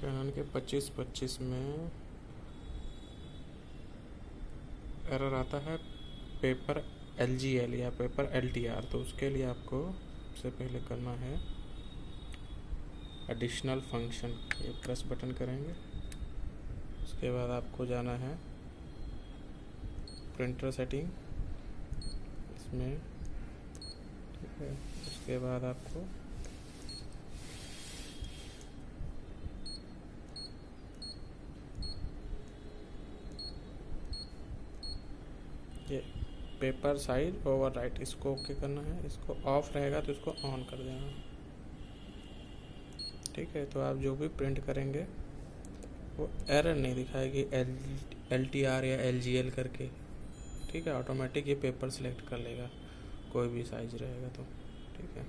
Cannon के पच्चीस पच्चीस में एरर आता है पेपर एल जी एल या पेपर एल टी आर तो उसके लिए आपको सबसे पहले करना है एडिशनल फ़ंक्शन ये प्रेस बटन करेंगे। उसके बाद आपको जाना है प्रिंटर सेटिंग इसमें, ठीक है। उसके बाद आपको ये पेपर साइज़ ओवर राइट इसको ओके करना है। इसको ऑफ़ रहेगा तो इसको ऑन कर देना। ठीक है तो आप जो भी प्रिंट करेंगे, वो एरर नहीं दिखाएगी एल एल टी आर या एल जी एल करके। ठीक है ऑटोमेटिक ये पेपर सेलेक्ट कर लेगा, कोई भी साइज़ रहेगा तो। ठीक है।